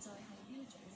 就係標準。